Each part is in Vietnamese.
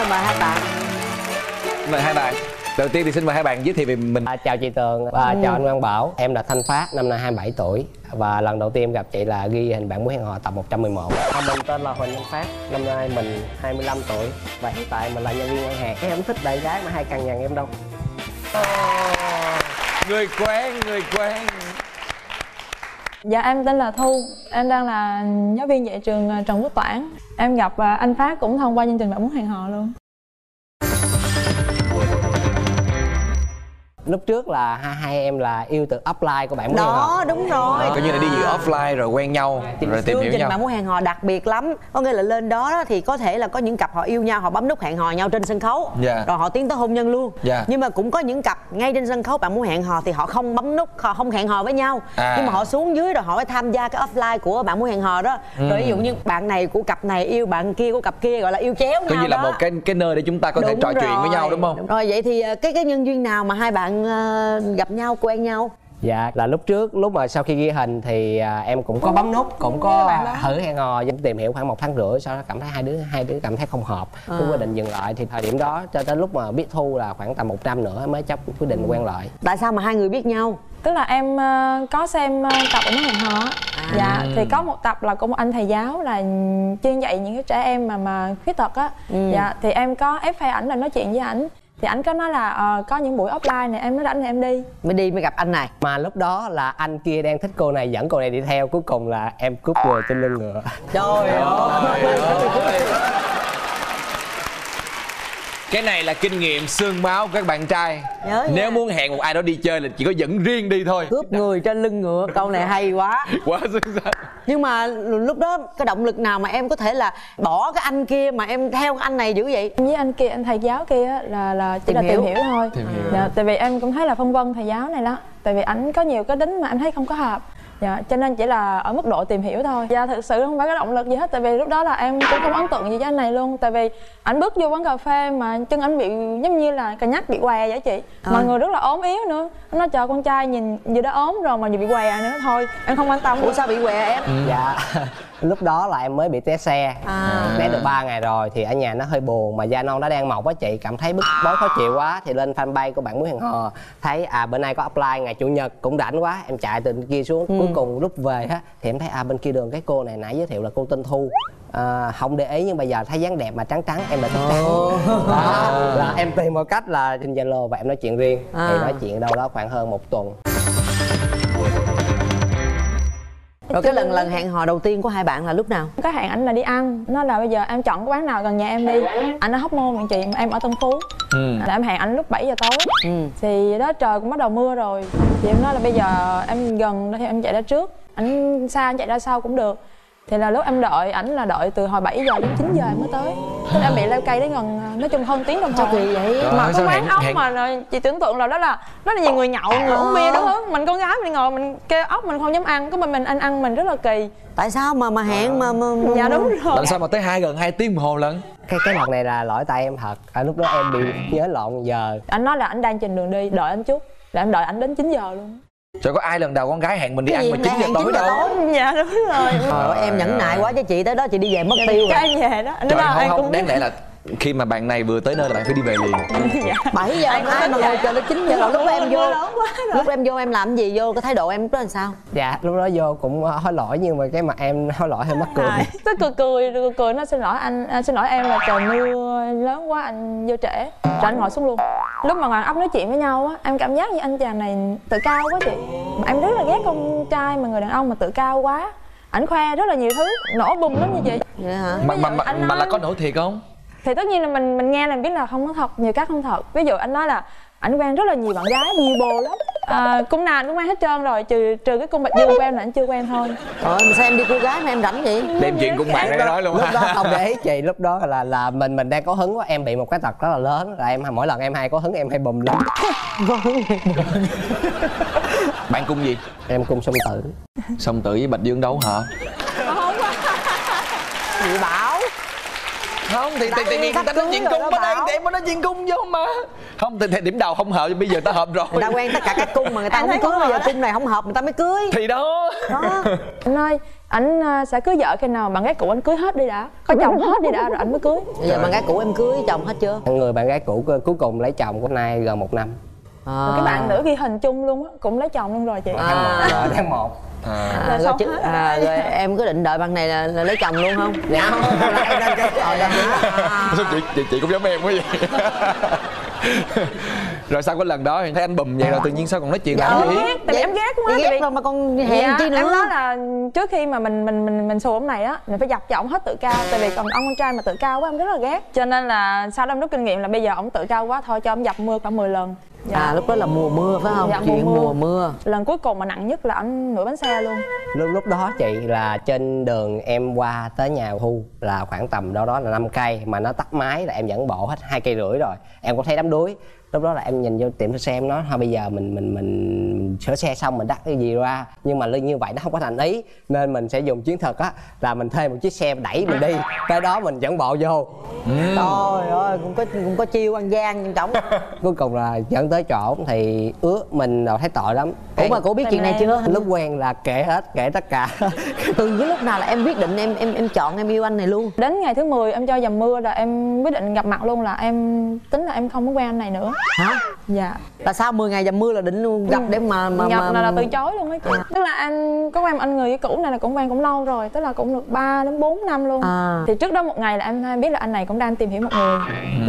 ơi mời hai bạn. Mời hai bạn. Đầu tiên thì xin mời hai bạn giới thiệu về mình. À, chào chị Tường và chào anh Quang Bảo. Em là Thanh Phát, năm nay 27 tuổi Và lần đầu tiên em gặp chị là ghi hình bản muốn hẹn hò tập 111 à, Mình tên là Huỳnh Văn Phát, năm nay mình 25 tuổi Và hiện tại mình là nhân viên ngân hàng. Em không thích đại gái mà hay cằn nhằn em đâu. Người quen người quen Dạ em tên là Thu, em đang là giáo viên dạy trường ờ, Trần Quốc Toản. Em gặp ờ, anh Phát cũng thông qua chương trình Bạn Muốn Hẹn Hò luôn. Lúc trước là hai, hai em là yêu từ upline của hò đó đúng rồi coi như là đi dự offline rồi quen nhau rồi tìm chương hiểu trình nhau bạn muốn hẹn hò đặc biệt lắm có nghĩa là lên đó, đó thì có thể là có những cặp họ yêu nhau họ bấm nút hẹn hò nhau trên sân khấu Dạ. rồi họ tiến tới hôn nhân luôn Dạ. nhưng mà cũng có những cặp ngay trên sân khấu bạn muốn hẹn hò thì họ không bấm nút họ không hẹn hò với nhau À. nhưng mà họ xuống dưới rồi họ phải tham gia cái offline của bạn muốn hẹn hò đó Ừ. rồi ví dụ như bạn này của cặp này yêu bạn kia của cặp kia gọi là yêu chéo coi nhau như là đó. một cái cái nơi để chúng ta có thể Đúng trò chuyện với rồi. nhau đúng không rồi vậy thì ờ, cái cái nhân duyên nào mà hai bạn ờ, gặp nhau quen nhau? Dạ là lúc trước lúc mà sau khi ghi hình thì à, em cũng có bấm nút cũng có bạn thử hẹn hò nhưng tìm hiểu khoảng một tháng rưỡi sau đó cảm thấy hai đứa hai đứa cảm thấy không hợp À. cứ quyết định dừng lại. Thì thời điểm đó cho tới lúc mà biết thu là khoảng tầm 100 nữa mới chấp quyết định quen lại. Tại sao mà hai người biết nhau? Tức là em ờ, có xem ờ, tập Bạn Muốn Hẹn Hò á. Dạ thì có một tập là của một anh thầy giáo là chuyên dạy những cái trẻ em mà mà khuyết tật á. Dạ thì em có ép phe ảnh là nói chuyện với ảnh thì ảnh có nói là ờ, có những buổi offline này em nói rảnh thì em đi. Mới đi mới gặp anh này. Mà lúc đó là anh kia đang thích cô này dẫn cô này đi theo. Cuối cùng là em cúp người trên lưng ngựa. Trời ơi cái này là kinh nghiệm xương máu của các bạn trai. Nhớ nha. nếu muốn hẹn một ai đó đi chơi là chỉ có dẫn riêng đi thôi. Cướp người trên lưng ngựa. Câu này hay quá. Quá xứng đáng nhưng mà lúc đó cái động lực nào mà em có thể là bỏ cái anh kia mà em theo cái anh này dữ vậy? Em với anh kia anh thầy giáo kia á, là là chỉ Tìm là hiểu. tìm hiểu. thôi. Tìm hiểu. dạ, tại vì em cũng thấy là phân vân thầy giáo này đó. Tại vì ảnh có nhiều cái tính mà em thấy không có hợp dạ cho nên chỉ là ở mức độ tìm hiểu thôi. Dạ thực sự không phải cái động lực gì hết tại vì lúc đó là em cũng không ấn tượng gì với anh này luôn. Tại vì ảnh bước vô quán cà phê mà chân anh bị giống như là cà nhắc bị què vậy chị. À. người rất là ốm yếu nữa. Nó nói chờ con trai nhìn vừa đã ốm rồi mà vừa bị què nữa thôi. Em không quan tâm. Ủa sao bị què em? Dạ. Lúc đó là em mới bị té xe. À. té được 3 ngày rồi thì ở nhà nó hơi buồn mà da non nó đang mọc á chị cảm thấy bức bối khó chịu quá thì lên fanpage của bạn muốn hẹn hò thấy à bên này có apply ngày chủ nhật cũng rảnh quá em chạy từ kia xuống cuối cùng lúc về á thì em thấy à bên kia đường cái cô này nãy giới thiệu là cô tên thu. À, không để ý nhưng bây giờ thấy dáng đẹp mà trắng trắng em là thích trắng. Đó là em tìm một cách là trên zalo và em nói chuyện riêng. Thì À. nói chuyện đâu đó khoảng hơn một tuần rồi cái lần lần hẹn hò đầu tiên của hai bạn là lúc nào? Cái hẹn ảnh là đi ăn. Nó là bây giờ em chọn cái quán nào gần nhà em đi. Anh ở hóc môn bạn chị em ở tân phú. Ừ. là em hẹn anh lúc 7 giờ tối. Ừ. Thì đó trời cũng bắt đầu mưa rồi. Thì em nói là bây giờ em gần đó thì em chạy ra trước. Ảnh xa anh chạy ra sau cũng được thì là lúc em đợi ảnh là đợi từ hồi 7 giờ đến 9 giờ em mới tới. Là em bị leo cây đến gần nói chung hơn tiếng đồng hồ. Kỳ vậy? Mà có sao quán ốc hẹn- mà rồi chị tưởng tượng là đó là rất là nhiều người nhậu người uống bia đúng không mình con gái mình ngồi mình kêu ốc mình không dám ăn. Có mình mình anh ăn mình rất là kỳ. Tại sao mà mà hẹn mà, mà, mà dạ đúng rồi. Làm sao mà tới hai gần hai tiếng đồng hồ lận? Cái cái lần này là lỗi tại em thật. À, lúc đó em bị nhớ lộn giờ. Anh nói là anh đang trên đường đi đợi anh chút. Là em đợi anh đến 9 giờ luôn trời có ai lần đầu con gái hẹn mình đi Cái ăn mà Lại 9 giờ tối 9 giờ đâu? dạ đúng rồi. Trời ơi, em nhẫn nại quá chứ chị tới đó chị đi về mất tiêu cái rồi. anh về đó trời không không cũng đáng lẽ là khi mà bạn này vừa tới nơi là bạn phải đi về liền. Dạ. 7 giờ ai thích mà vậy. ngồi chờ đến 9 giờ rồi. Lúc đó em vô lúc em vô em làm gì? Vô cái thái độ em lúc đó làm sao? Dạ lúc đó vô cũng ờ, hối lỗi nhưng mà cái mặt em hối lỗi hơi mắc cười. À, tức cười cười cười cười nó xin lỗi anh à, xin lỗi em là trời mưa lớn quá anh vô trễ. Rồi anh ngồi xuống luôn. Lúc mà ngồi ấp nói chuyện với nhau á em cảm giác như anh chàng này tự cao quá chị. Mà em rất là ghét con trai mà người đàn ông mà tự cao quá. Ảnh khoe rất là nhiều thứ nổ bùng lắm như chị. Vậy hả? Mà mà mà, Anh mà là có nổi thiệt không thì tất nhiên là mình mình nghe là biết là không có thật nhiều cái không thật. Ví dụ anh nói là ảnh quen rất là nhiều bạn gái nhiều bồ lắm. À, cung nào anh cũng quen hết trơn rồi trừ trừ cái cung bạch dương của em là anh chưa quen thôi. Trời ơi, mà sao em đi cô gái mà em rảnh vậy? Đem chuyện cùng bạn ra nói luôn lúc đó không để ý chị lúc đó là là mình mình đang có hứng quá em bị một cái tật rất là lớn là em mỗi lần em hay có hứng em hay bùm lên bạn cung gì? Em cung song tử. Song tử với bạch dương đâu hả? Chị bảo không thì thì Sắp ta nói chuyện cung mà đây em mới nói chuyện cung vô mà. Không thì, thì điểm đầu không hợp bây giờ ta hợp rồi. Người ta quen tất cả các cung mà người ta Anh không thấy cưới bây giờ cung này không hợp người ta mới cưới. Thì đó. Đó. Anh ơi ảnh à, sẽ cưới vợ khi nào? Bạn gái cũ anh cưới hết đi đã. Có chồng hết đi đã rồi anh mới cưới. Bây giờ bạn gái cũ em cưới chồng hết chưa? Người bạn gái cũ cuối cùng lấy chồng hôm nay gần một năm. À. Cái bạn nữ ghi hình chung luôn á cũng lấy chồng luôn rồi chị. À. tháng một rồi tháng một à. à, Là rồi, xong chứ, hết à, rồi. em có định đợi bạn này là, là lấy chồng luôn không? Dạ. Không em đang chơi rồi đó. Sao chị, chị chị cũng giống em quá vậy? Rồi sau cái lần đó thì thấy anh bùm vậy rồi tự nhiên sao còn nói chuyện Dạ. làm gì ghét tại vì em ghét quá ghét rồi mà con hẹn dạ, chi nữa. em nói là trước khi mà mình mình mình mình xù ông này á mình phải dập cho ổng hết tự cao tại vì còn ông con trai mà tự cao quá em rất là ghét. Cho nên là sau đó em rút kinh nghiệm là bây giờ ổng tự cao quá thôi cho ông dập mưa khoảng 10 lần dạ. à lúc đó là mùa mưa phải không? Dạ, chuyện mùa mưa. mùa mưa. Lần cuối cùng mà nặng nhất là ảnh nửa bánh xe luôn. Lúc lúc đó chị là trên đường em qua tới nhà thu là khoảng tầm đâu đó là 5 cây mà nó tắt máy là em dẫn bộ hết hai cây rưỡi rồi. Em có thấy đám đuối. Lúc đó là em nhìn vô tiệm xe em nói thôi bây giờ mình mình mình sửa xe xong mình đắt cái gì ra. Nhưng mà như vậy nó không có thành ý nên mình sẽ dùng chiến thuật á là mình thuê một chiếc xe đẩy mình đi. Cái đó mình dẫn bộ vô. Trời ơi cũng có cũng có chiêu ăn gian nhưng chóng cuối cùng là dẫn tới chỗ thì ứa mình rồi thấy tội lắm. Ủa mà cô biết chuyện này chưa? lúc quen là kể hết kể tất cả. Từ cái lúc nào là em quyết định em em em chọn em yêu anh này luôn? Đến ngày thứ 10 em cho dầm mưa là em quyết định gặp mặt luôn là em tính là em không có quen anh này nữa. Hả? Dạ. Là sau 10 ngày dầm mưa là định luôn gặp để mà mà gặp mà là, là từ chối luôn á chị. Tức là anh có quen anh người cũ này là cũng quen cũng lâu rồi tức là cũng được 3 đến 4 năm luôn. À. thì trước đó một ngày là em biết là anh này cũng đang tìm hiểu một người.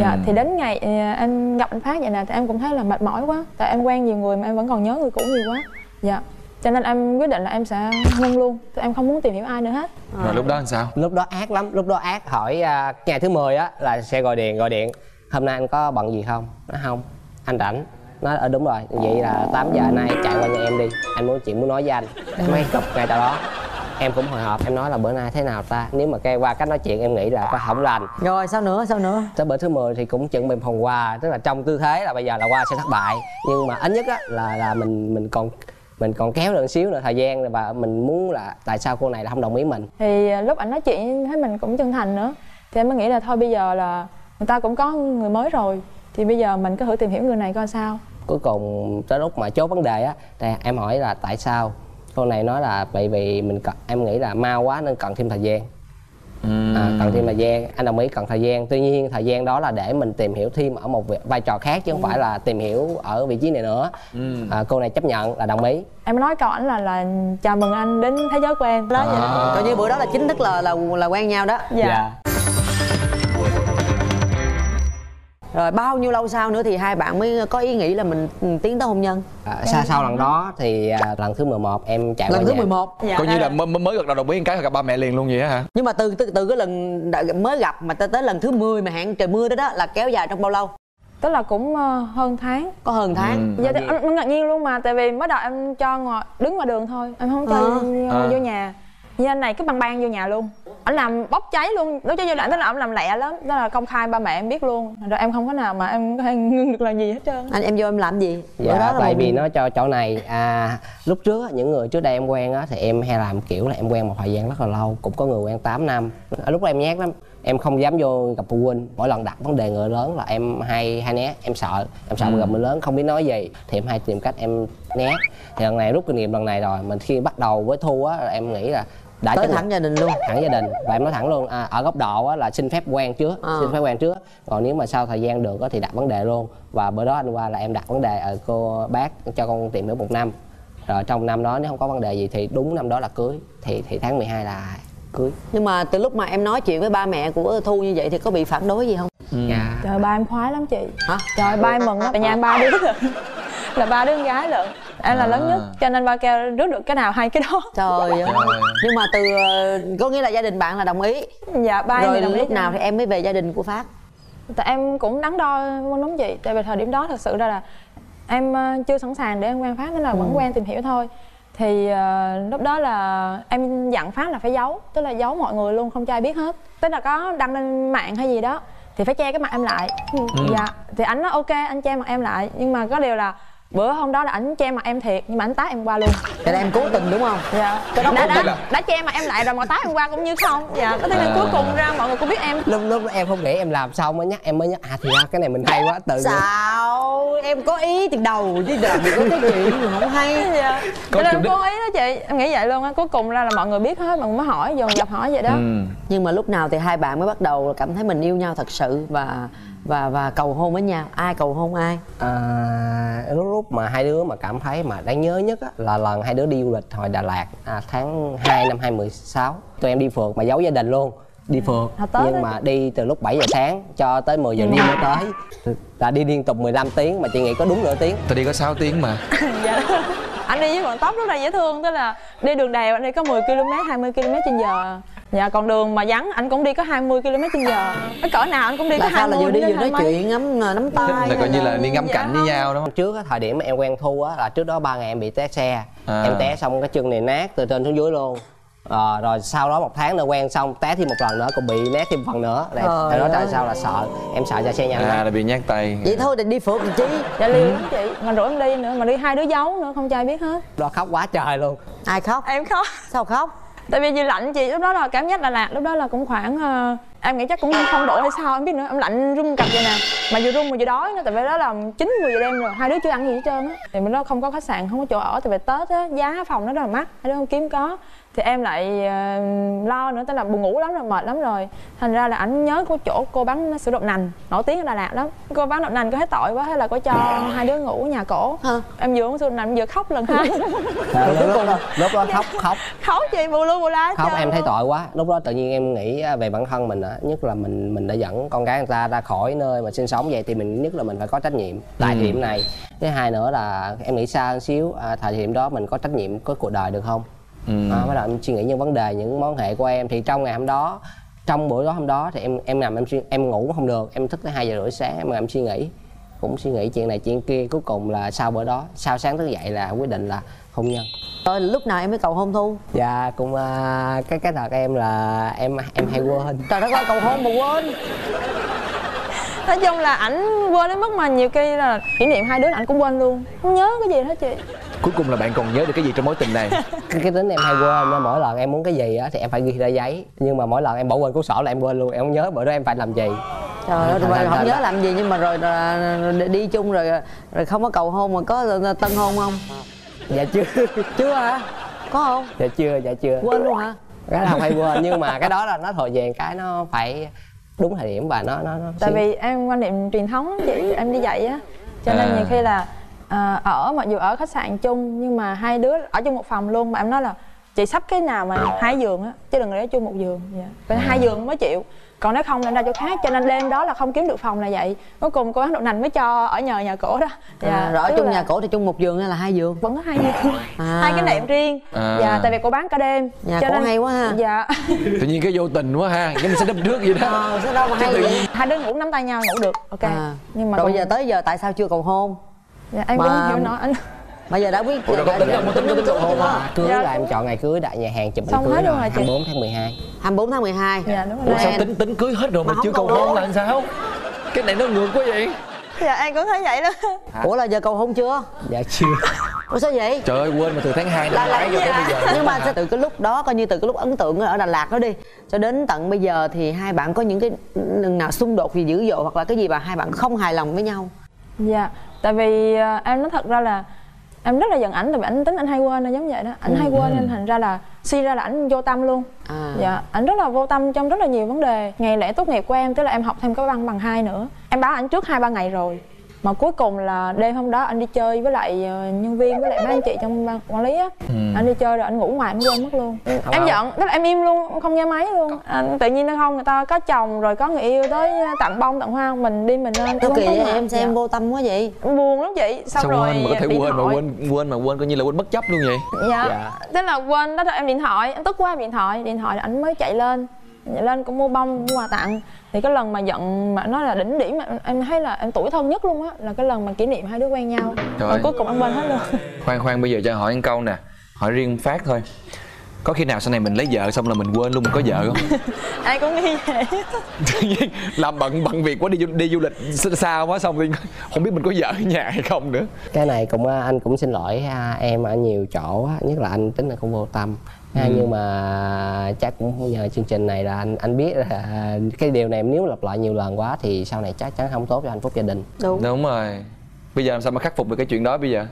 Dạ thì đến ngày ờ, em gặp anh phát vậy nè thì em cũng thấy là mệt mỏi quá. Tại em quen nhiều người mà em vẫn còn nhớ người cũ nhiều quá. Dạ. Cho nên em quyết định là em sẽ ngưng luôn. Em không muốn tìm hiểu ai nữa hết. Rồi lúc đó làm sao? Lúc đó ác lắm. Lúc đó ác hỏi à, ngày thứ 10 á là sẽ gọi điện gọi điện. Hôm nay anh có bận gì không? Nó không. Anh rảnh. Nói ở đúng rồi. Vậy là 8 giờ nay chạy qua nhà em đi. Anh muốn chuyện muốn nói với anh. Mấy cục ngày sau đó em cũng hồi hộp em nói là bữa nay thế nào ta? Nếu mà cây qua cách nói chuyện em nghĩ là có không lành. Rồi sao nữa sao nữa? Tới bữa thứ 10 thì cũng chuẩn bị phần quà tức là trong tư thế là bây giờ là qua sẽ thất bại. Nhưng mà ít nhất á là là mình mình còn mình còn kéo được xíu nữa thời gian và mình muốn là tại sao cô này là không đồng ý mình. Thì à, lúc anh nói chuyện thấy mình cũng chân thành nữa. Thì em mới nghĩ là thôi bây giờ là người ta cũng có người mới rồi thì bây giờ mình cứ thử tìm hiểu người này coi sao. Cuối cùng tới lúc mà chốt vấn đề á thì em hỏi là tại sao cô này nói là bởi vì mình cần, em nghĩ là mau quá nên cần thêm thời gian. À, cần thêm thời gian. Anh đồng ý cần thời gian. Tuy nhiên thời gian đó là để mình tìm hiểu thêm ở một vai trò khác chứ không phải là tìm hiểu ở vị trí này nữa. À, cô này chấp nhận là đồng ý. Em nói câu ảnh là là chào mừng anh đến thế giới của em đó vậy đó. coi như bữa đó là chính thức là là là quen nhau đó. Dạ rồi bao nhiêu lâu sau nữa thì hai bạn mới có ý nghĩ là mình ừ, tiến tới hôn nhân? À, sau sau lần đó thì à, lần thứ 11 em chạy lần qua thứ nhà. 11 dạ. Coi như là mới, mới gật đầu đồng ý một cái là gặp ba mẹ liền luôn vậy á hả? Nhưng mà từ từ từ cái lần đã- mới gặp mà tới tới lần thứ 10 mà hẹn trời mưa đó đó là kéo dài trong bao lâu? Tức là cũng ờ, hơn tháng. Có hơn tháng. Ừ. dạ thì em, em ngạc nhiên luôn mà tại vì mới đầu em cho ngồi đứng ngoài đường thôi em không cho À. vô, À. vô nhà. Như anh này cứ băng băng vô nhà luôn anh làm bốc cháy luôn. Đối với giai đoạn tức là ông làm lẹ lắm. Đó là công khai ba mẹ em biết luôn. Rồi em không có nào mà em có thể ngưng được làm gì hết trơn anh em vô em làm gì? Dạ, đó tại vì nó cho chỗ này à, lúc trước những người trước đây em quen á thì em hay làm kiểu là em quen một thời gian rất là lâu cũng có người quen 8 năm. Ở lúc đó em nhát lắm. Em không dám vô gặp phụ huynh. Mỗi lần đặt vấn đề người lớn là em hay hay né em sợ. Em sợ gặp người lớn không biết nói gì thì em hay tìm cách em né. Thì lần này rút kinh nghiệm lần này rồi mình khi bắt đầu với thu á em nghĩ là đã tới thẳng gia đình luôn. Thẳng gia đình. Và em nói thẳng luôn à, ở góc độ á, là xin phép quen trước À. xin phép quen trước. Còn nếu mà sau thời gian được á, thì đặt vấn đề luôn. Và bữa đó anh qua là em đặt vấn đề ở cô bác cho con tìm hiểu một năm. Rồi trong năm đó nếu không có vấn đề gì thì đúng năm đó là cưới. Thì thì tháng 12 là cưới. Nhưng mà từ lúc mà em nói chuyện với ba mẹ của thu như vậy thì có bị phản đối gì không? Dạ. Trời ba em khoái lắm chị. Hả? Trời ba em mừng lắm. Tại nhà em ba đứa. Là ba đứa con gái lận em là lớn nhất cho nên ba kêu rước được cái nào hay cái đó. Trời ơi. Nhưng mà từ có nghĩa là gia đình bạn là đồng ý. Dạ ba em rồi đồng ý lúc nào thì em mới về gia đình của phát? Tại em cũng đắn đo luôn đúng chị tại vì thời điểm đó thật sự ra là em ờ, chưa sẵn sàng để em quen phát nên là vẫn quen tìm hiểu thôi. Thì ờ, lúc đó là em dặn phát là phải giấu tức là giấu mọi người luôn không cho ai biết hết. Tức là có đăng lên mạng hay gì đó thì phải che cái mặt em lại. Dạ thì ảnh nói ok anh che mặt em lại. Nhưng mà có điều là bữa hôm đó là ảnh che mặt em thiệt nhưng mà ảnh tát em qua luôn. Cho nên em cố tình đúng không? Dạ. Cái đó đã, đã, là- đã che mặt em lại rồi mà tát em qua cũng như không. Dạ. Có thế nên cuối cùng ra mọi người cũng biết em. Lúc lúc đó em không nghĩ em làm xong mới nhắc em mới nhắc à thì ra cái này mình hay quá tự nhiên. Sao? Em có ý từ đầu chứ làm gì có cái chuyện mà không hay. Dạ. Có cho nên cố ý đó chị. Em nghĩ vậy luôn á. Cuối cùng ra là mọi người biết hết mà mới hỏi dồn dập hỏi vậy đó. Ừ. nhưng mà lúc nào thì hai bạn mới bắt đầu cảm thấy mình yêu nhau thật sự và và và cầu hôn với nhau ai cầu hôn ai? À, lúc lúc mà hai đứa mà cảm thấy mà đáng nhớ nhất á, là lần hai đứa đi du lịch hồi Đà Lạt à, tháng 2 năm 2016 tụi em đi phượt mà giấu gia đình luôn đi phượt. À, tới nhưng đó mà đi từ lúc 7 giờ sáng cho tới 10 giờ đêm mới tới. Là đi liên tục 15 tiếng mà chị nghĩ có đúng nửa tiếng. Tao đi có 6 tiếng mà. Dạ. Anh đi với vận tốc rất là dễ thương tức là đi đường đèo anh đi có 10 km 20 km trên giờ dạ còn đường mà vắng anh cũng đi có 20 km trên giờ. Cái cỡ nào anh cũng đi có là sao? là 20 vừa đi vừa nói 20. chuyện ngắm nắm tay là coi như là đi ngắm Dạ. cảnh với nhau đó trước á, thời điểm em quen thu á là trước đó ba ngày em bị té xe. À. em té xong cái chân này nát từ trên xuống dưới luôn. Ờ, rồi sau đó một tháng nữa quen xong té thêm một lần nữa cũng bị nát thêm một phần nữa. Để tại đó tại sao là sợ? Em sợ ra xe nhanh à là bị nhát tay. Vậy thôi thì đi phượt thì chi? Dạ liều lắm chị. Mà rủ em đi nữa mà đi hai đứa giấu nữa không cho ai biết hết. Đó khóc quá trời luôn. Ai khóc em khóc. Sao khóc tại vì vì lạnh chị lúc đó là cảm giác Đà Lạt lúc đó là cũng khoảng uh, em nghĩ chắc cũng không độ hay sao em biết nữa em lạnh run cặp vậy nè. Mà vừa run mà vừa đói nữa tại vì đó là chín mười giờ đêm rồi hai đứa chưa ăn gì hết trơn á. Thì mình đó không có khách sạn không có chỗ ở tại vì tết á giá phòng nó rất là mắc hai đứa không kiếm có thì em lại ờ, lo nữa tức là buồn ngủ lắm rồi mệt lắm rồi. Thành ra là ảnh nhớ có chỗ cô bán sữa đậu nành nổi tiếng ở Đà Lạt lắm. Cô bán đậu nành có thấy tội quá thế là cô cho hai đứa ngủ ở nhà cổ. Hả? em vừa uống sữa đậu nành vừa khóc lần hai. Rồi lúc, lúc, đó, lúc đó khóc khóc. Khóc chị bù lu bù la khóc em thấy tội quá. Lúc đó tự nhiên em nghĩ à, về bản thân mình á nhất là mình mình đã dẫn con gái người ta ra khỏi nơi mà sinh sống vậy thì mình nhất là mình phải có trách nhiệm tại thời điểm này. Thứ hai nữa là em nghĩ xa hơn xíu à, thời điểm đó mình có trách nhiệm có cuộc đời được không ừ. à, bắt đầu em suy nghĩ những vấn đề những món hệ của em. Thì trong ngày hôm đó trong buổi đó hôm đó thì em em nằm em suy, em ngủ cũng không được. Em thức tới hai giờ rưỡi sáng em em suy nghĩ cũng suy nghĩ chuyện này chuyện kia. Cuối cùng là sau bữa đó sau sáng thức dậy là quyết định là hôn nhân. Rồi lúc nào em mới cầu hôn thu? Dạ cũng à, cái cái thật em là em em hay quên. Trời đất ơi cầu hôn mà quên. Nói chung là ảnh quên đến mức mà nhiều khi là kỷ niệm hai đứa là ảnh cũng quên luôn. Không nhớ cái gì hết chị cuối cùng là bạn còn nhớ được cái gì trong mối tình này? Cái, cái tính em hay quên nên mỗi lần em muốn cái gì á thì em phải ghi ra giấy. Nhưng mà mỗi lần em bỏ quên cuốn sổ là em quên luôn em không nhớ bữa đó em phải làm gì. Trời ơi rồi không nhớ làm gì nhưng mà rồi, rồi, đi chung rồi rồi không có cầu hôn mà có tân hôn không? Dạ chưa. Chưa hả? Có không? Dạ chưa dạ chưa. Quên luôn hả? Cái là không hay quên nhưng mà cái đó là nó thời về cái nó phải đúng thời điểm và nó nó, nó tại vì em quan niệm truyền thống chị em đi dạy á cho nên À. nhiều khi là à, ở mặc dù ở khách sạn chung nhưng mà hai đứa ở chung một phòng luôn mà em nói là chị sắp cái nào mà hai giường á chứ đừng để chung một giường dạ. phải hai giường mới chịu. Còn nếu không em ra chỗ khác cho nên đêm đó là không kiếm được phòng là vậy. Cuối cùng cô bán đậu nành mới cho ở nhờ nhà cổ đó. À, rồi ở chung là nhà cổ thì chung một giường hay là hai giường? Vẫn có hai giường. À. hai cái nệm riêng. À. dạ tại vì cô bán cả đêm. Nhà cổ hay quá ha. dạ. Tự nhiên cái vô tình quá ha cái mình sẽ đâm trước vậy đó. Ờ sao đâu mà hay hai đứa ngủ nắm tay nhau ngủ được ok. À. nhưng mà rồi còn- bây giờ tới giờ tại sao chưa cầu hôn dạ, em mà- cũng không hiểu nói anh bây giờ đã biết Ủa, rồi có tính không? Tính tính hôn không? cưới Dạ. là em chọn ngày cưới đại nhà hàng chụp ảnh Xong cưới hết rồi luôn rồi chị. 24 tháng 12 24 tháng 12 dạ đúng ủa rồi sao Nè. tính tính cưới hết rồi mà, Mà chưa cầu hôn. là sao cái này nó ngược quá vậy dạ em cũng thấy vậy đó ủa là giờ cầu hôn chưa dạ chưa ủa sao vậy trời ơi quên mà từ tháng 2 là năm ngoái cho tới bây giờ nhưng mà từ cái lúc đó coi như từ cái lúc ấn tượng ở Đà Lạt đó đi cho đến tận bây giờ thì hai bạn có những cái nào xung đột gì dữ dội hoặc là cái gì mà hai bạn không hài lòng với nhau dạ tại vì à, em nói thật ra là em rất là giận ảnh tại vì ảnh tính anh hay quên giống vậy đó. Ảnh hay quên nên thành ra là suy ra là ảnh vô tâm luôn. À. Dạ ảnh rất là vô tâm trong rất là nhiều vấn đề. Ngày lễ tốt nghiệp của em tức là em học thêm cái văn bằng hai nữa. Em báo ảnh trước hai ba ngày rồi mà cuối cùng là đêm hôm đó anh đi chơi với lại ờ, nhân viên với lại mấy anh chị trong ban quản lý á. Anh đi chơi rồi anh ngủ ngoài em quên mất luôn. Em giận tức là em im luôn không nghe máy luôn. Anh tự nhiên nó không người ta có chồng rồi có người yêu tới tặng bông tặng hoa mình đi mình lên không kỳ vậy em xem Dạ. vô tâm quá vậy. Buồn lắm chị. Xong sao rồi quên mà có thể điện quên mà quên quên mà quên coi như là quên bất chấp luôn vậy. Dạ. Dạ. tức là quên đó rồi em điện thoại em tức quá em điện thoại điện thoại anh mới chạy lên lên cũng mua bông mua quà tặng. Thì cái lần mà giận mà nói là đỉnh điểm mà em- thấy là em tuổi thân nhất luôn á là cái lần mà kỷ niệm hai đứa quen nhau. Trời rồi cuối cùng em quên hết luôn. Khoan khoan bây giờ cho hỏi một câu nè. Hỏi riêng phát thôi có khi nào sau này mình lấy vợ xong là mình quên luôn mình có vợ không? Ai cũng nghĩ vậy? Tự nhiên làm bận bận việc quá đi du, đi du lịch xa- xa quá xong thì không biết mình có vợ ở nhà hay không nữa. Cái này cũng à, anh cũng xin lỗi à, em ở nhiều chỗ á, nhất là anh tính là cũng vô tâm. À, Ừ. nhưng mà chắc cũng nhờ chương trình này là anh anh biết là cái điều này nếu lặp lại nhiều lần quá thì sau này chắc chắn không tốt cho hạnh phúc gia đình. Đúng. Đúng rồi. Bây giờ làm sao mà khắc phục được cái chuyện đó bây giờ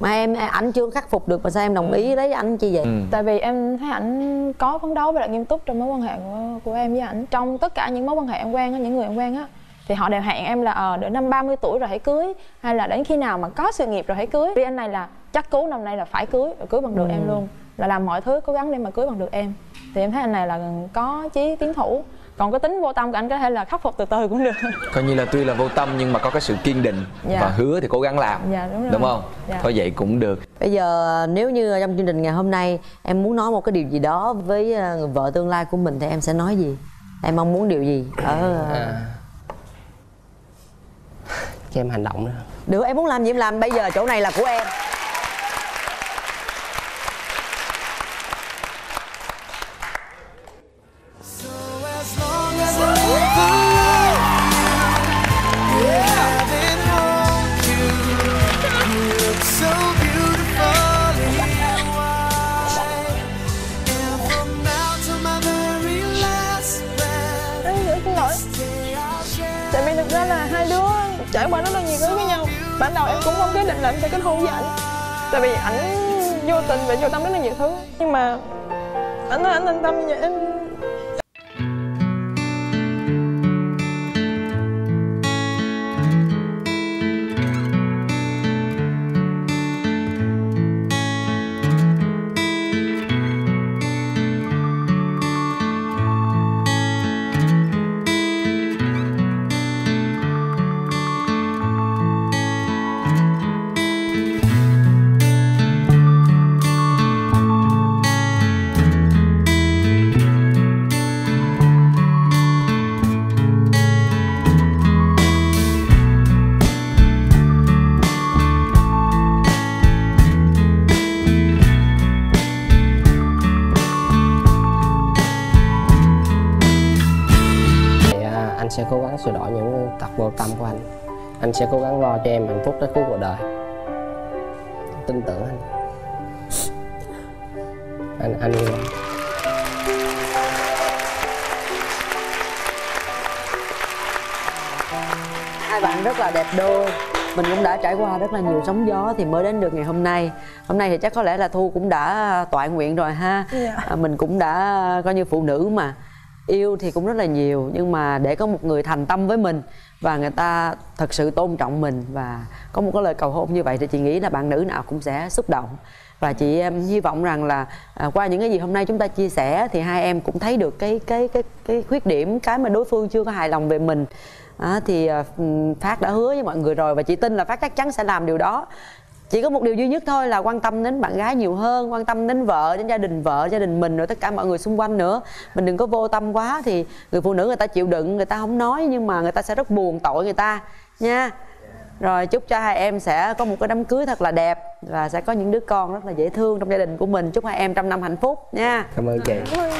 mà em ảnh chưa khắc phục được mà sao em đồng ý lấy ảnh chi vậy? Ừ. tại vì em thấy ảnh có phấn đấu và lại nghiêm túc trong mối quan hệ của, của em với ảnh. Trong tất cả những mối quan hệ em quen á những người em quen á thì họ đều hẹn em là ờ đến năm 30 tuổi rồi hãy cưới. Hay là đến khi nào mà có sự nghiệp rồi hãy cưới. Vì anh này là chắc cú năm nay là phải cưới và cưới bằng được em luôn. Là làm mọi thứ cố gắng để mà cưới bằng được em. Thì em thấy anh này là có chí tiến thủ còn cái tính vô tâm của anh có thể là khắc phục từ từ cũng được. Coi như là tuy là vô tâm nhưng mà có cái sự kiên định Dạ. và hứa thì cố gắng làm. Dạ, đúng rồi. đúng không? Dạ. thôi vậy cũng được. Bây giờ nếu như trong chương trình ngày hôm nay em muốn nói một cái điều gì đó với ờ, người vợ tương lai của mình thì em sẽ nói gì? Em mong muốn điều gì? Ở ờ, à. cho em hành động nữa. Được em muốn làm gì em làm. Bây giờ chỗ này là của em tại vì ảnh vô tình và vô tâm rất là nhiều thứ. Nhưng mà ảnh nói ảnh yên tâm như vậy, em sẽ cố gắng sửa đổi những tật vô tâm của anh. Anh sẽ cố gắng lo cho em hạnh phúc tới cuối cuộc đời. Tin tưởng anh. Anh anh yêu em hai bạn rất là đẹp đôi. Mình cũng đã trải qua rất là nhiều sóng gió thì mới đến được ngày hôm nay. Hôm nay thì chắc có lẽ là thu cũng đã tọa nguyện rồi ha. Dạ. à, mình cũng đã coi như phụ nữ mà yêu thì cũng rất là nhiều nhưng mà để có một người thành tâm với mình và người ta thật sự tôn trọng mình và có một cái lời cầu hôn như vậy thì chị nghĩ là bạn nữ nào cũng sẽ xúc động. Và chị em hy vọng rằng là à, qua những cái gì hôm nay chúng ta chia sẻ thì hai em cũng thấy được cái cái cái cái khuyết điểm cái mà đối phương chưa có hài lòng về mình. À, thì à, phát đã hứa với mọi người rồi và chị tin là phát chắc chắn sẽ làm điều đó chỉ có một điều duy nhất thôi là quan tâm đến bạn gái nhiều hơn quan tâm đến vợ đến gia đình vợ gia đình mình rồi tất cả mọi người xung quanh nữa. Mình đừng có vô tâm quá thì người phụ nữ người ta chịu đựng người ta không nói nhưng mà người ta sẽ rất buồn tội người ta nha. Rồi chúc cho hai em sẽ có một cái đám cưới thật là đẹp và sẽ có những đứa con rất là dễ thương trong gia đình của mình. Chúc hai em trăm năm hạnh phúc nha. Cảm ơn chị. Cảm ơn.